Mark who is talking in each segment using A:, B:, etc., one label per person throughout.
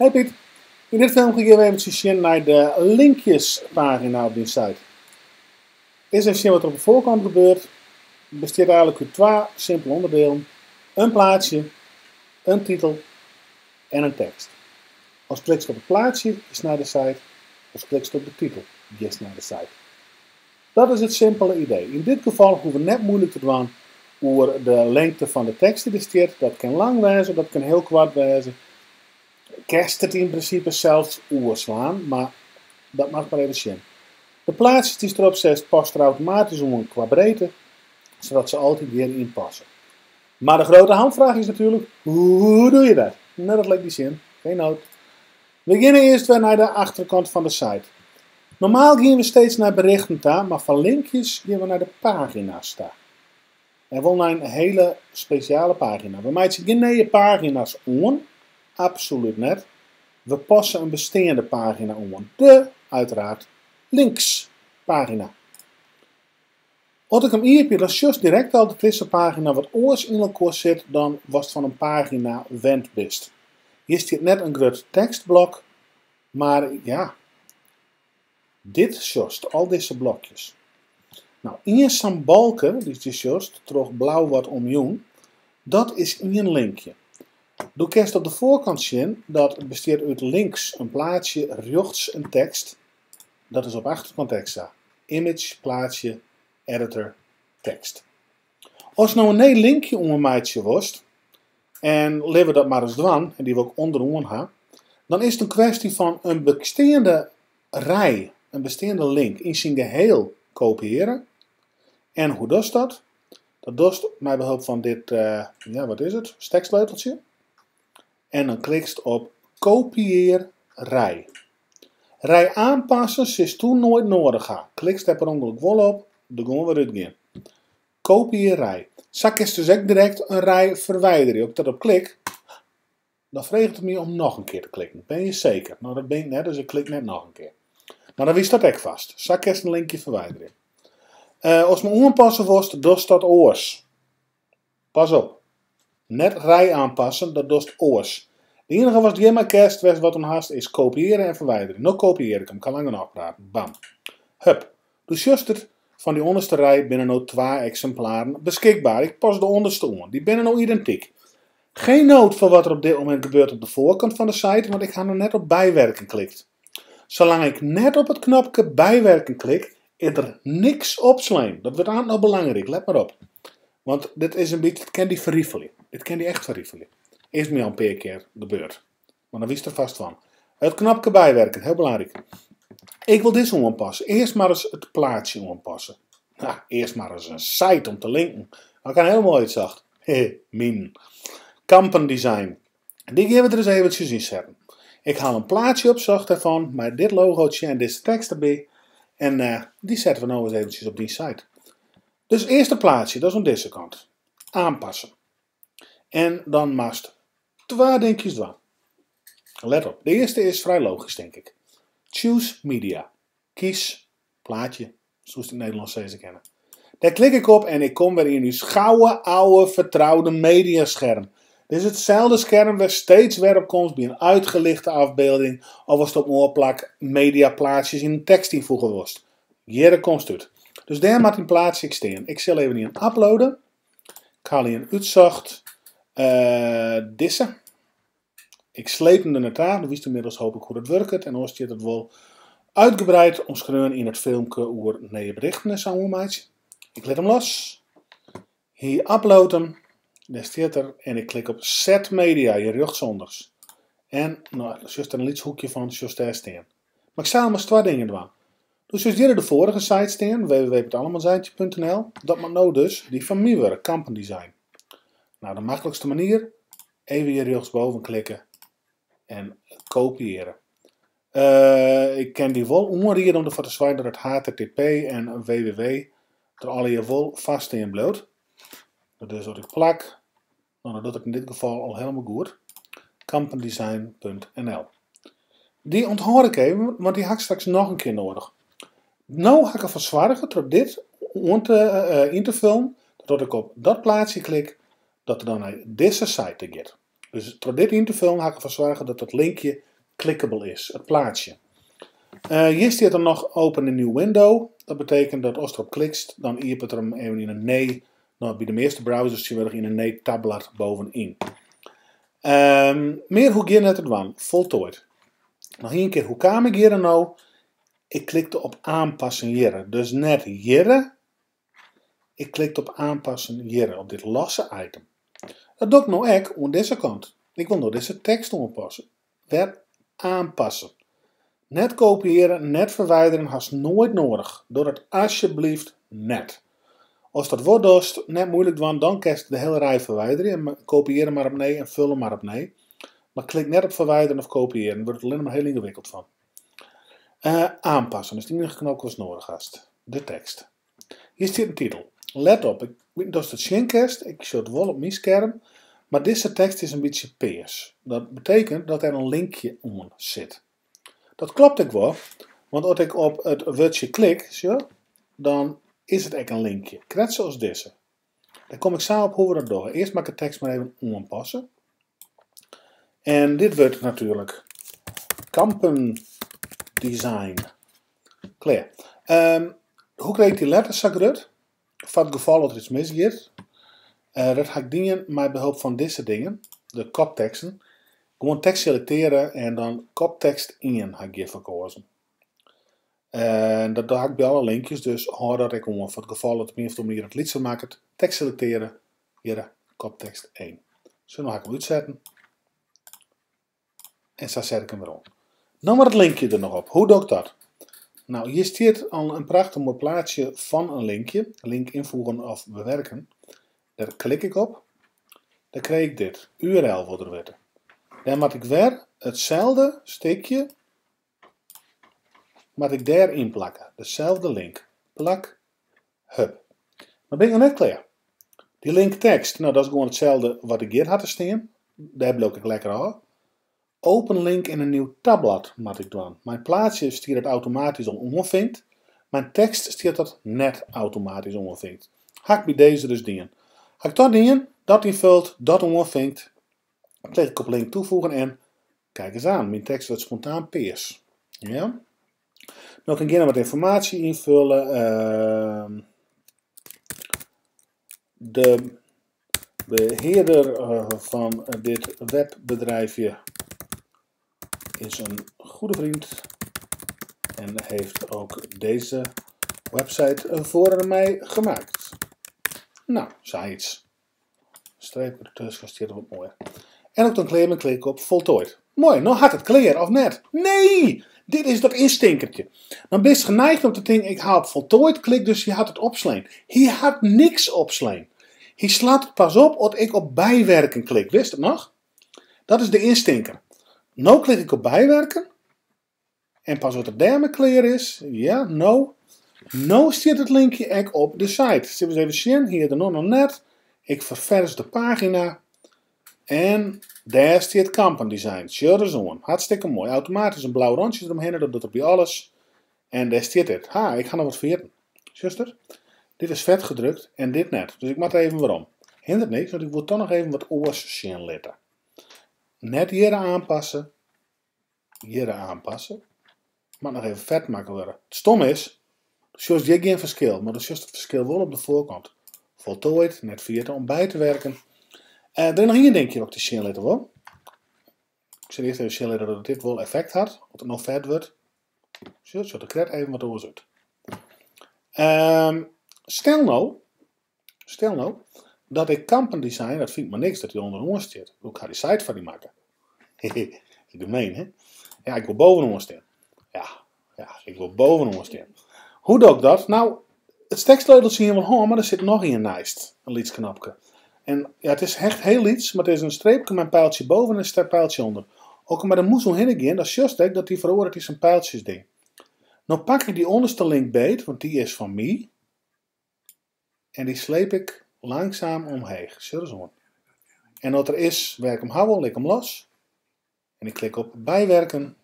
A: Hey Piet, in dit filmpje gaan we even zien naar de linkjespagina op die site. Is er zien wat er op de voorkant gebeurt. Bestaat eigenlijk uit twee simpele onderdelen. Een plaatje, een titel en een tekst. Als je op het plaatje is naar de site. Als je op de titel is naar de site. Dat is het simpele idee. In dit geval hoeven we net moeilijk te doen over de lengte van de tekst die. Dat kan lang wezen, dat kan heel kwart wezen kerst het in principe zelfs oerslaan, maar dat mag maar even zien. De plaatjes die erop zet past er automatisch om qua breedte, zodat ze altijd weer inpassen. Maar de grote handvraag is natuurlijk, hoe doe je dat? Nou, dat lijkt die zin. Geen nood. We beginnen eerst weer naar de achterkant van de site. Normaal gaan we steeds naar berichten staan, maar van linkjes gaan we naar de pagina's staan. En we naar een hele speciale pagina. We maken geen nieuwe pagina's on, absoluut net. We passen een bestaande pagina om. De, uiteraard, linkspagina. Als ik hem hier heb, dat is juist direct al de eerste pagina wat oors in elkaar zit, dan was het van een pagina wendbist. Hier staat net een groot tekstblok, maar ja, dit is juist, al deze blokjes. Nou, in zo'n balken, die is juist, terug blauw wat omjoen, dat is een linkje. Doe kerst op de voorkant zien dat bestaat uit links een plaatsje, rechts een tekst. Dat is op achterkant staat. Image, plaatsje, editor, tekst. Als nou een nee linkje om een maatje was, en leven dat maar eens dwan, en die we ook onderaan hebben, dan is het een kwestie van een bestaande rij, een bestaande link in zijn geheel kopiëren. En hoe doet dat? Dat doet met behulp van dit, uh, ja wat is het, steksleuteltje en dan klikst op kopieer rij. Rij aanpassen is toen nooit nodig gaan. Klikst er per ongeluk wel op, dan gaan we eruit gaan. Kopieer rij. Zak is dus ook direct een rij verwijderen. Als ik dat op klik, dan vraagt het me om nog een keer te klikken. Ben je zeker? Nou, dat ben ik net, dus ik klik net nog een keer. Maar dan wist dat ik vast. Zak is een linkje verwijderen. Uh, als me aanpassen was, dan staat oors. Pas op. Net rij aanpassen, dat doet oors. De enige wat jij maar kerst was wat een haast is kopiëren en verwijderen. Nou kopieer ik hem, kan langer praten. Bam. Hup. Juist het van die onderste rij binnen nou twee exemplaren beschikbaar. Ik pas de onderste om. Die binnen nou identiek. Geen nood voor wat er op dit moment gebeurt op de voorkant van de site, want ik ga nu net op bijwerken klikt. Zolang ik net op het knopje bijwerken klik, is er niks opslaan. Dat wordt aan nog belangrijk, let maar op. Want dit is een beetje, het kan die. Dit kan die echt verriefelen. Is me al een paar keer gebeurd. Maar dan wist er vast van. Het knopje bijwerken, heel belangrijk. Ik wil dit aanpassen. Eerst maar eens het plaatje aanpassen. Nou, eerst maar eens een site om te linken. Dat kan mooi het zacht. Min. Kampendesign. Die gaan we er eens eventjes in zetten. Ik haal een plaatje op, zacht ervan, met dit logootje en deze tekst erbij. En uh, die zetten we nou eens eventjes op die site. Dus eerste plaatje, dat is aan deze kant. Aanpassen. En dan mast twee dingetjes doen. Let op. De eerste is vrij logisch, denk ik. Choose media. Kies plaatje, zoals het Nederlands ze kennen. Daar klik ik op en ik kom weer in uw gouden, oude, vertrouwde mediascherm. Dit is hetzelfde scherm waar steeds weer op komt bij een uitgelichte afbeelding of als het op een plak mediaplaatsjes in tekst invoegen wordt. Hier komt het. Dus daar moet een plaatsje ik staan. Ik zal even in uploaden. Ik haal hier een uitzocht. Uh, disse. Ik sleep hem er aan. wist inmiddels hoop ik hoe het werkt. En als je het wel uitgebreid omschreven in het filmpje over nieuwe berichten zo Ik let hem los. Hier upload hem. Daar staat er. En ik klik op Set Media, je rechtsonders. En nou, dat is een lietshoekje van just daar staan. Maar ik maar twee dingen doen. Dus als jullie de vorige site staan, www.allemazijntje.nl, dat moet nou dus die van worden, Kampendesign. Nou, de makkelijkste manier, even hier rechtsboven klikken en kopiëren. Uh, ik ken die wel om ervoor te zorgen dat het HTTP en www er alle hier wel vast in bloot. Dat is wat ik plak. Nou, dat doe ik in dit geval al helemaal goed. Kampendesign.nl Die onthoud ik even, want die had ik straks nog een keer nodig. Nou ga ik ervoor zorgen dat dit uh, in te vullen, dat ik op dat plaatsje klik dat er dan naar deze site gaat. Dus door dit in te vullen ga ik ervoor zorgen dat dat linkje clickable is, het plaatsje. Uh, hier staat er nog open een nieuw window. Dat betekent dat als je erop klikt, dan iepert er hem even in een nee. Nou, bij de meeste browsers zie je in een nee tabblad bovenin. Um, meer hoe gaat het dan? Voltooid. Nog een keer, hoe kwam ik hier nou? Ik klikte op aanpassen hier. Dus net hier. Ik klikte op aanpassen hier, op dit losse item. Dat doe ik nou ook aan deze kant. Ik wil nou deze tekst aanpassen. Weer aanpassen. Net kopiëren, net verwijderen, haast nooit nodig. Doe dat alsjeblieft net. Als dat wordt dus net moeilijk dan, dan kerst de hele rij verwijderen. En kopiëren maar op nee en vullen maar op nee. Maar klik net op verwijderen of kopiëren. Dan wordt het alleen maar heel ingewikkeld van. Uh, aanpassen, dus die enige knop was nodig hast. De tekst. Hier staat een titel. Let op, ik dat het schinkest. Ik zet het wel op mijn scherm. Maar deze tekst is een beetje peers. Dat betekent dat er een linkje om zit. Dat klopt ik wel, want als ik op het woordje klik, zie, dan is het echt een linkje. Net zoals deze. Daar kom ik samen op hoe we dat doen. Eerst maak ik de tekst maar even aanpassen. En dit wordt natuurlijk Kampen Design. Klaar. Um, hoe kreeg die letters? Voor het geval dat er iets misgaat. Uh, dat ga ik dingen met behulp van deze dingen. De kopteksten. Gewoon tekst selecteren en dan koptekst in heb ik hier verkozen. En dat doe ik bij alle linkjes, dus hou dat ik gewoon voor het geval dat het meer of het liedje maakt. Tekst selecteren, hier koptekst 1. Zo, dan ga ik hem uitzetten. En zo zet ik hem weer. Dan maar het linkje er nog op. Hoe doe ik dat? Nou, hier staat al een prachtig mooi plaatje van een linkje. Link invoegen of bewerken. Daar klik ik op. Dan krijg ik dit. URL voor er weten. Dan moet ik weer hetzelfde stikje moet ik daarin plakken. Dezelfde link. Plak. Hup. Dan ben ik nog net klaar. Die link tekst, nou dat is gewoon hetzelfde wat ik hier had te staan. Daar blok ik lekker aan. Open link in een nieuw tabblad moet ik doen. Mijn plaatsje stiert het automatisch om ongevinkt. Mijn tekst stiert dat net automatisch ongevinkt. Hak bij deze dus dingen. Hak dat dingen, dat invult, dat ongevinkt. Klik ik op link toevoegen en kijk eens aan, mijn tekst wordt spontaan peers. Ja? Dan kan ik hier wat informatie invullen. Uh, de beheerder uh, van dit webbedrijfje is een goede vriend en heeft ook deze website voor mij gemaakt. Nou, zei iets. Streep ertussen, gaat wat mooi. En ook dan claim klik ik op voltooid. Mooi, nou had het clear of net? Nee! Dit is dat instinkertje. Dan ben je geneigd om te denken, ik haal op voltooid, klik dus je had het opslaan. Hier had niks opslaan. Hier slaat het pas op als ik op bijwerken klik. Wist het nog? Dat is de instinker. Nou klik ik op bijwerken. En pas wat het derde clear is, ja, no. Nou staat het linkje op de site. Zullen we eens even zien, hier de nog net. Ik ververs de pagina. En daar staat kampendesign. Shirt on. Hartstikke mooi. Automatisch een blauw randje eromheen. Dat doet op je alles. En daar staat het. Ha, ik ga nog wat vergeten. Zuster, dit is vet gedrukt en dit net. Dus ik maak even waarom. Hindert niks, want ik wil toch nog even wat oors zien. Net hier aanpassen. Hier aanpassen. Maar nog even vet maken worden. Het stom is, zoals geen verschil, maar dat is het verschil wel op de voorkant. Voltooid, net 40 om bij te werken. Uh, er nog hier denk je ook de shell wel. Ik zal eerst even shell dat dit wel effect had. Dat het nog vet wordt. Zo, zo de kret even wat overzoet. Um, stel nou, stel nou, dat ik kampen design, dat vind ik maar niks dat hij onder zit. Ik ga die site van die maken. ik gemeen, hè? Ja, ik wil boven staan. Ja, ja, ik wil boven staan. Hoe doe ik dat? Nou, het tekstsleutel zie je wel maar er zit nog in een nice, een liedsknopje. En ja, het is echt heel iets, maar het is een streepje met een pijltje boven en een pijltje onder. Ook maar de moezel heen dat is juist dat die verhoort is een pijltjes ding. Nou pak ik die onderste link beet, want die is van mij. En die sleep ik langzaam omheen. Zo En wat er is, werk hem houden, lik hem los. En ik klik op bijwerken.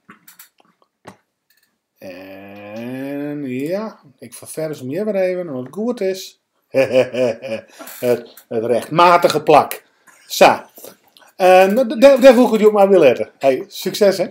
A: En ja, ik ververs hem hier weer even. En wat goed is, het, het rechtmatige plak. Sa. En daar, daar voeg ik je op maar wil letten. Hey, succes hè.